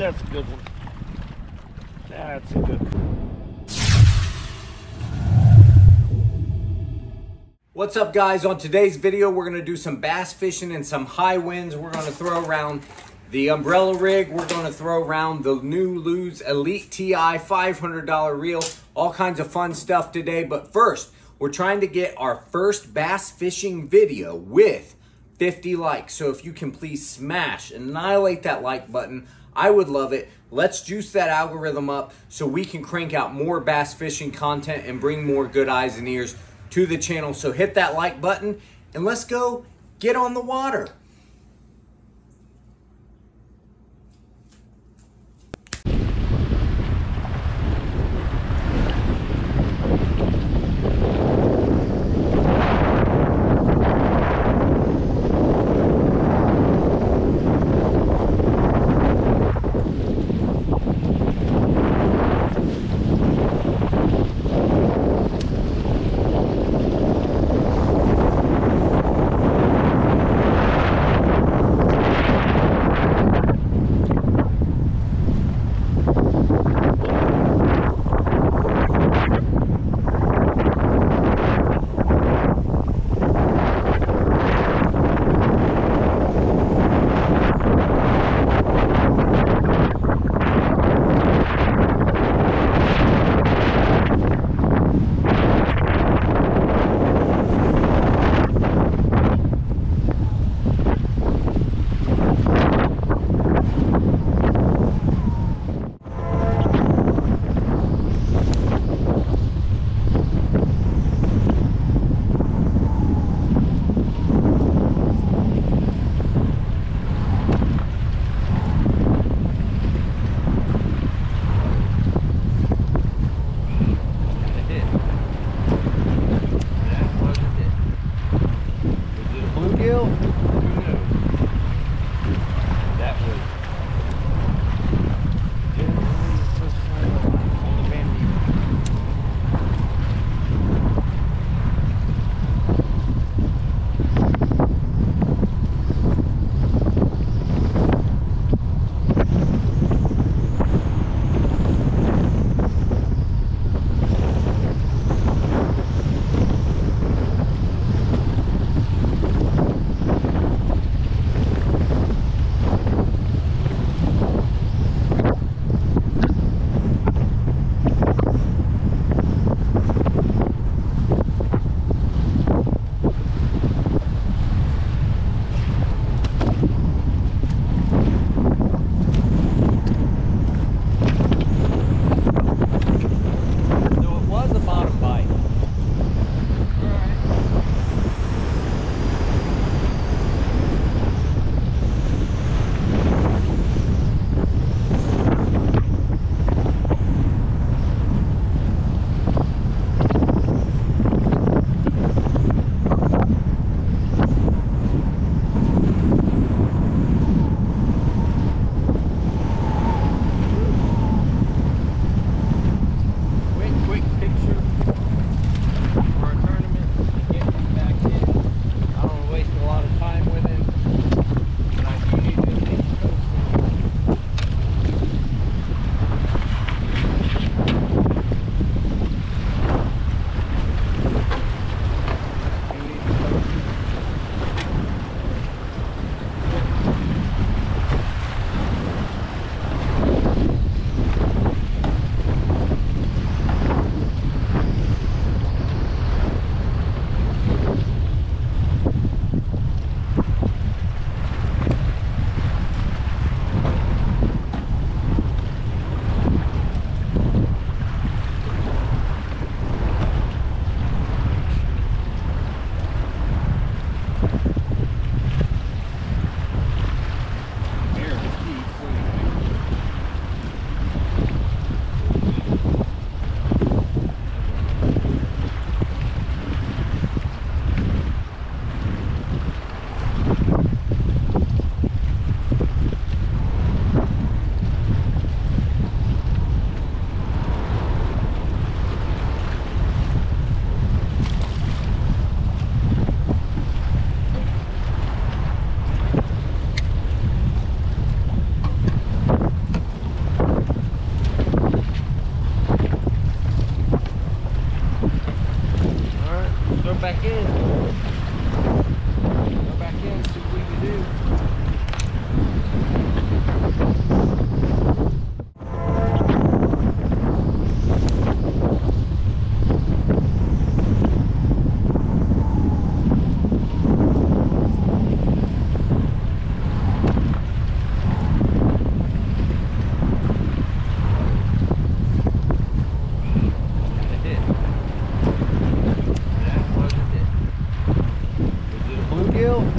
That's a good one. That's a good one. What's up guys? On today's video, we're gonna do some bass fishing and some high winds. We're gonna throw around the umbrella rig. We're gonna throw around the new Lew's Elite TI $500 reel. All kinds of fun stuff today. But first, we're trying to get our first bass fishing video with 50 likes. So if you can please smash, annihilate that like button, I would love it. Let's juice that algorithm up so we can crank out more bass fishing content and bring more good eyes and ears to the channel. So hit that like button and let's go get on the water.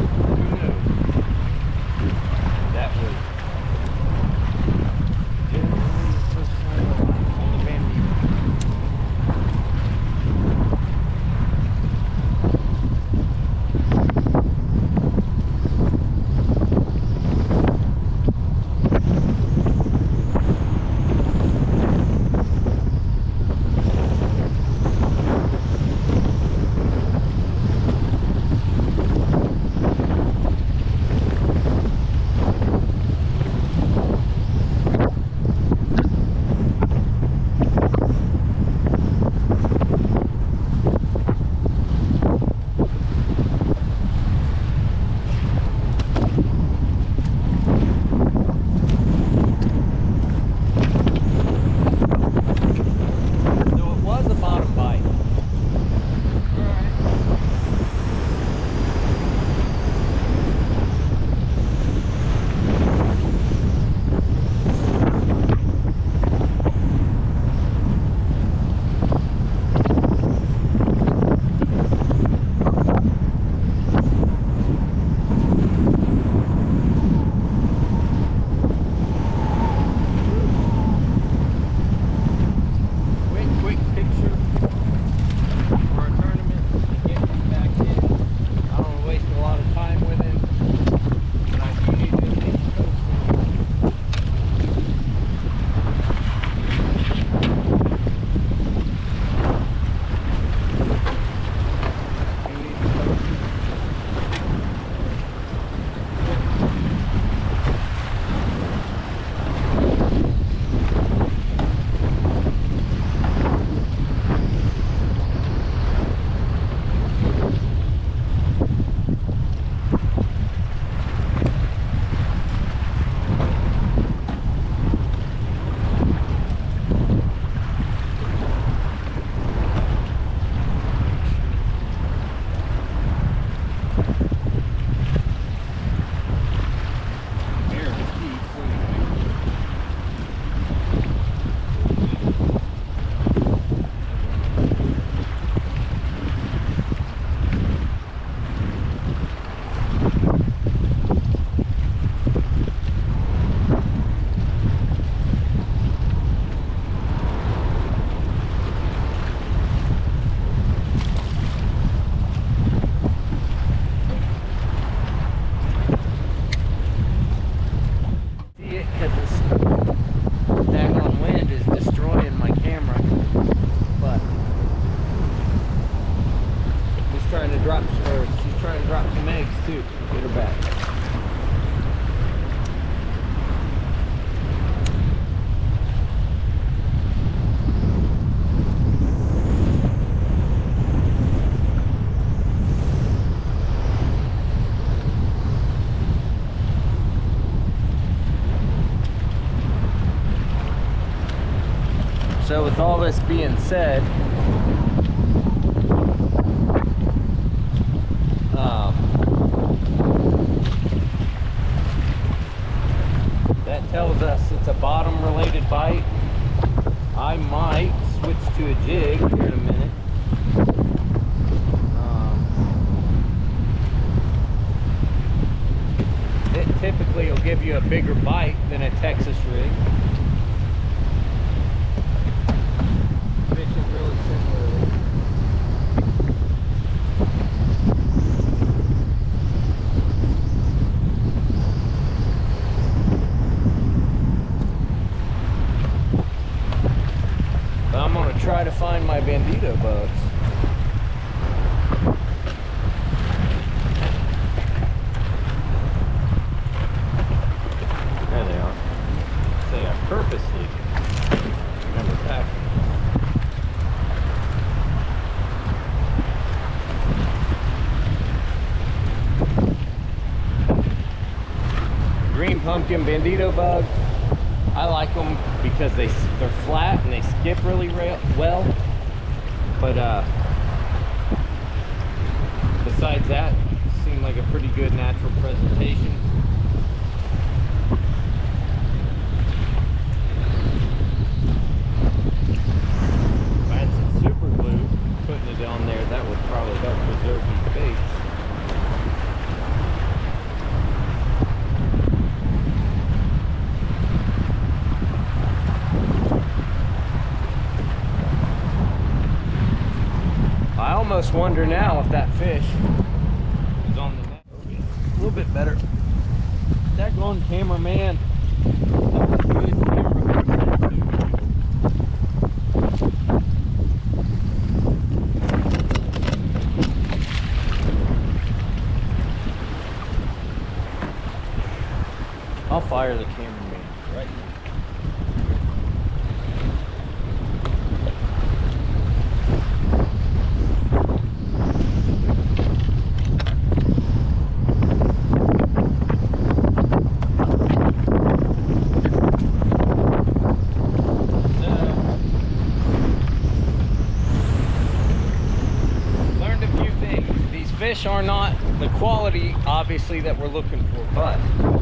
Good. This being said, um, that tells us it's a bottom related bite. I might switch to a jig here in a minute. Um, it typically will give you a bigger bite than a Texas rig. Fish it really similarly. But I'm gonna try to find my bandito bugs. There they are. Say I purposely remember packing. Green bandito bug. I like them because they they're flat and they skip really well. But uh, besides that, seemed like a pretty good natural presentation. If I had some super glue, putting it on there, that would probably help preserve these baits. I almost wonder now if that fish is on the net. A little bit better. That going cameraman. That was good camera. I'll fire the cameraman right now. learned a few things. These fish are not the quality, obviously, that we're looking for, but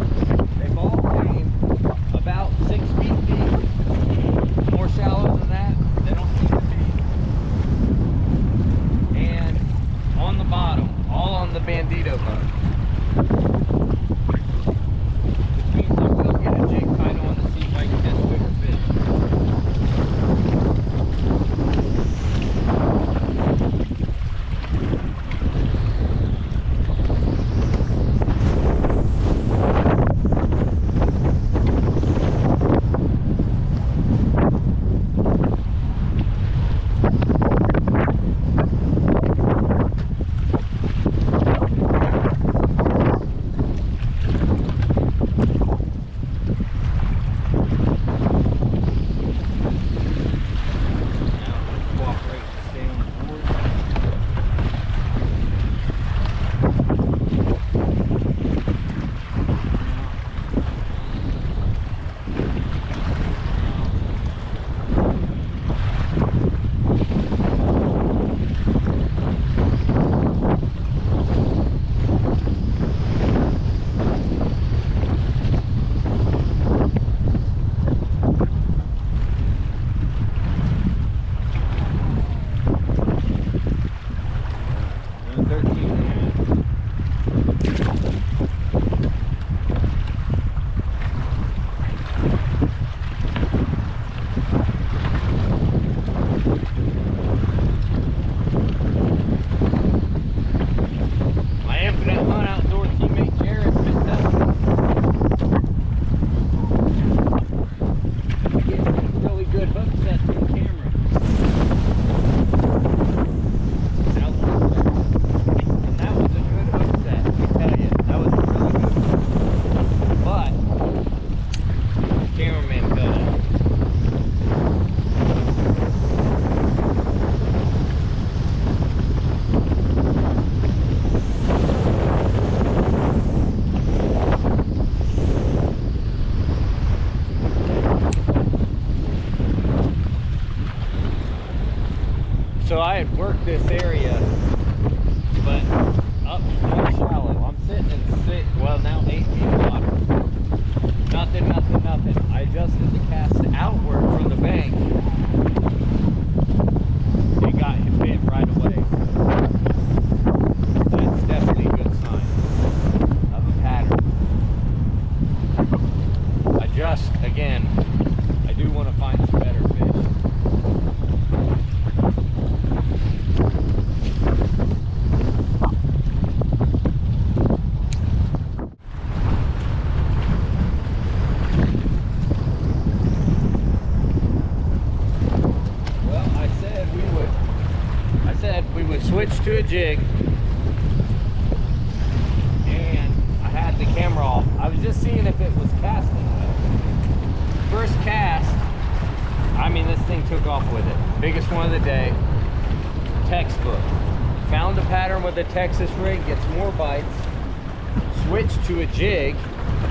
A jig,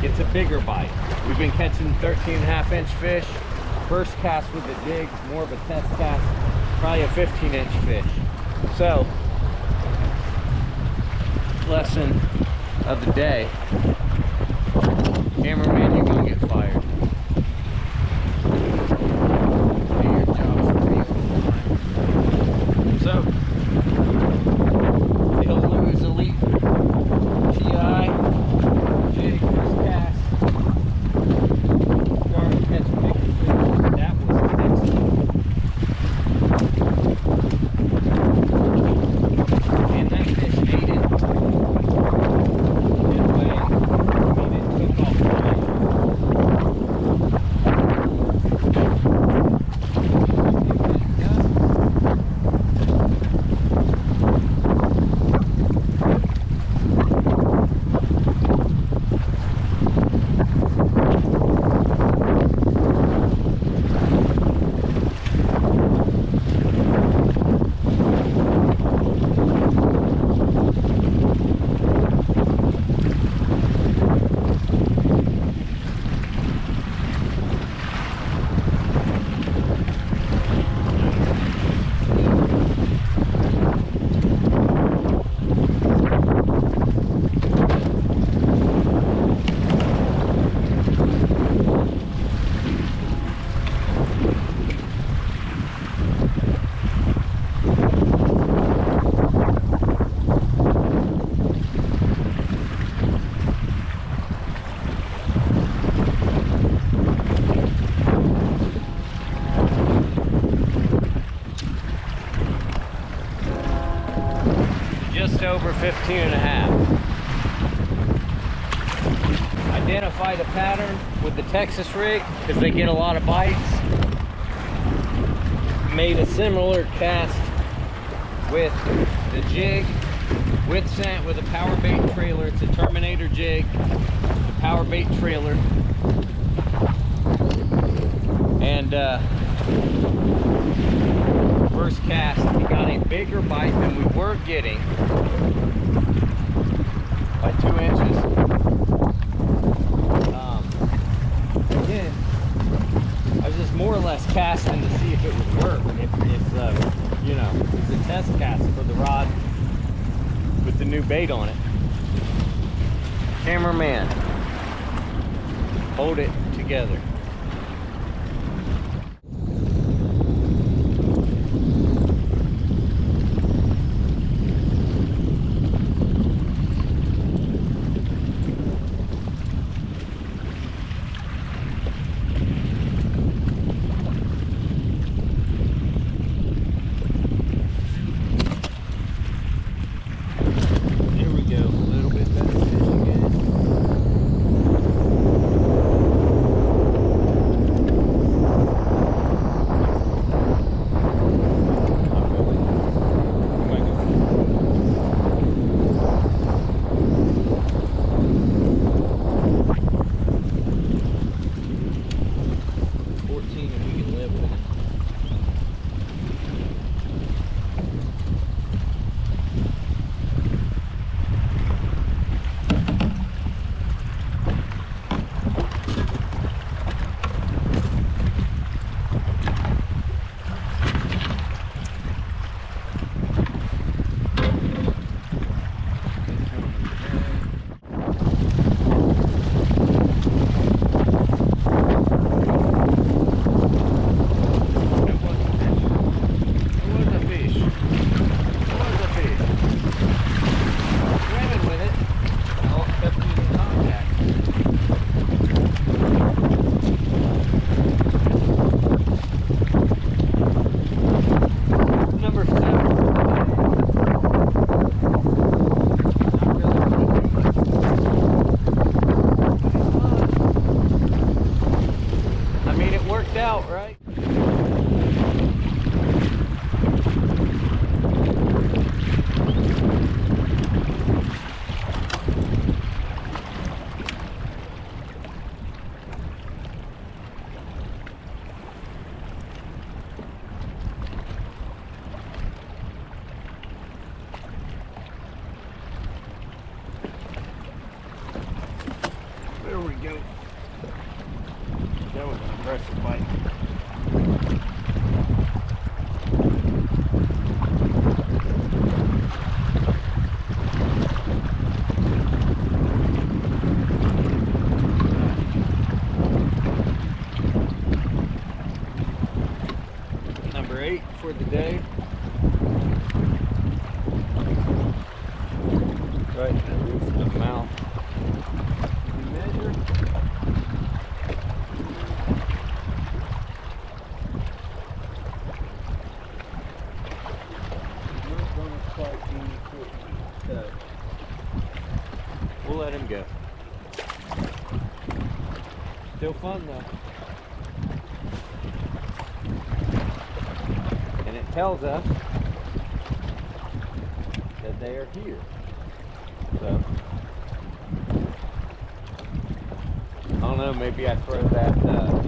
gets a bigger bite. We've been catching 13 and a half inch fish. First cast with the jig, more of a test cast, probably a 15 inch fish. So, lesson of the day. Cameraman, you're gonna get fired. Do your job for me all the time. So, he'll Lew's elite TI, jig, first cast. Started to catch bigger fish. That was excellent. And that fish ate it. Midway, I mean, it took off fine. Just over 15 and a half. Identified a pattern with the Texas rig because they get a lot of bites. Made a similar cast with the jig with scent with a power bait trailer. It's a Terminator jig, the power bait trailer. And uh, first cast, we got a bigger bite than we were getting by two inches. Um, again, I was just more or less casting to see if it would work. If, if uh, you know, it's a test cast for the rod with the new bait on it. Cameraman, hold it together. We'll let him go. Still fun though. And it tells us that they are here. So, I don't know, maybe I throw that uh,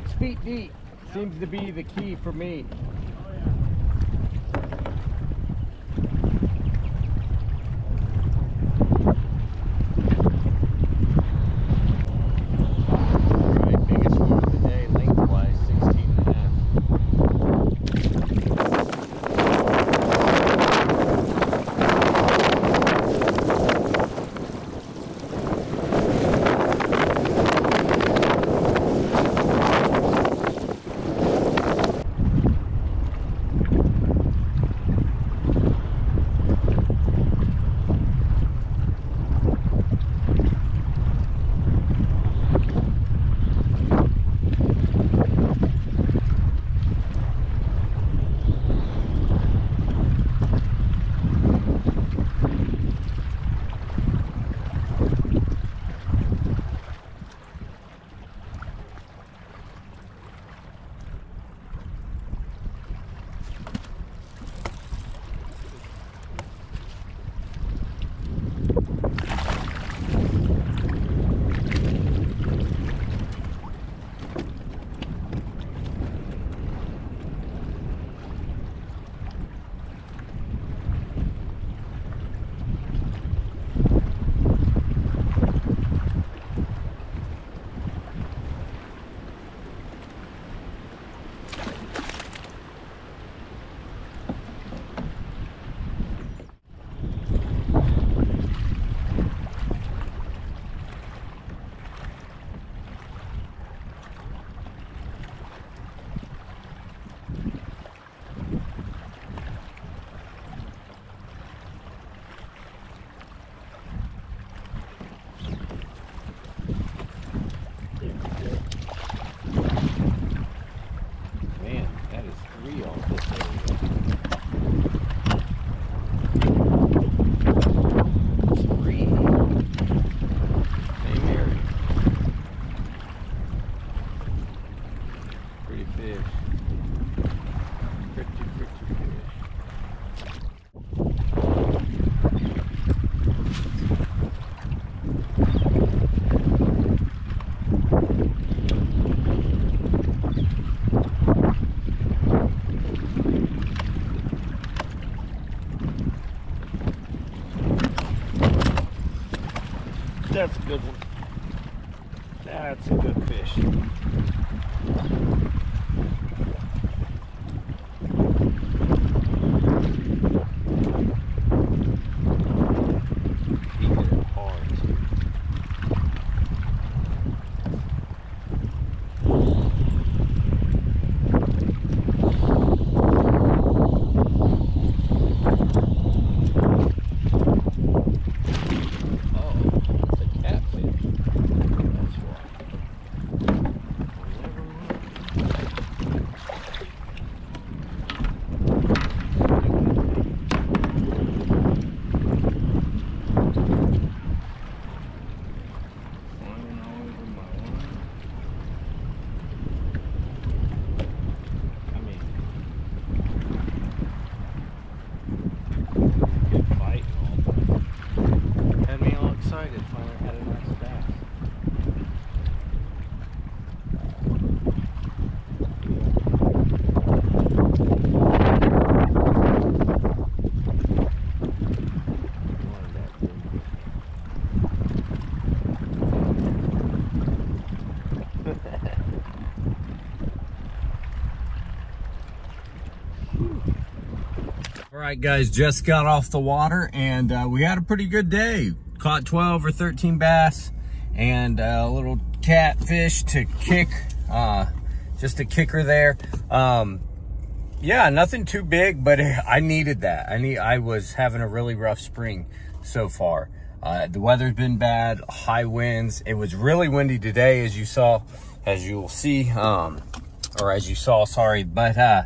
six feet deep seems to be the key for me. All right, guys, just got off the water and uh, we had a pretty good day. Caught 12 or 13 bass and a little catfish to kick, uh, just a kicker there. Um, yeah, nothing too big, but I needed that. I need. I was having a really rough spring so far. Uh, the weather's been bad, high winds. It was really windy today, as you saw, as you will see, um, or as you saw. Sorry, but uh,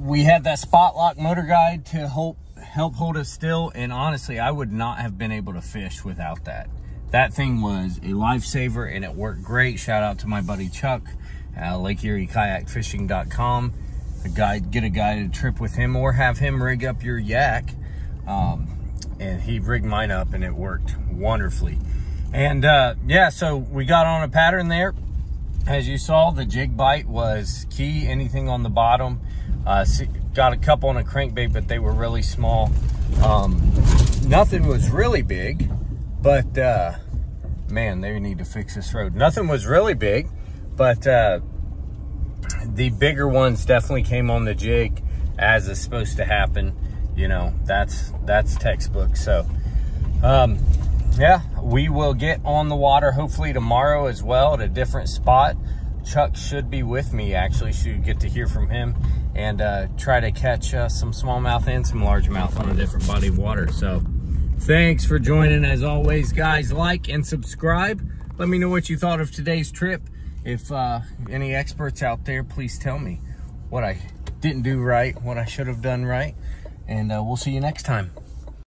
we had that spot lock motor guide to help help hold us still and honestly i would not have been able to fish without that that thing was a lifesaver and it worked great shout out to my buddy chuck uh, lake erie kayak fishing.com a guide get a guided trip with him or have him rig up your yak um, and he rigged mine up and it worked wonderfully and uh, yeah so we got on a pattern there as you saw, the jig bite was key. Anything on the bottom. Uh, got a couple on a crankbait, but they were really small. Um, nothing was really big, but uh, man, they need to fix this road. Nothing was really big, but uh, the bigger ones definitely came on the jig as is supposed to happen. You know, that's that's textbook. So, um, yeah, we will get on the water hopefully tomorrow as well at a different spot. Chuck should be with me actually, should get to hear from him and uh, try to catch uh, some smallmouth and some largemouth on a different body of water. So thanks for joining as always, guys. Like and subscribe. Let me know what you thought of today's trip. If uh, any experts out there, please tell me what I didn't do right, what I should have done right. And uh, we'll see you next time.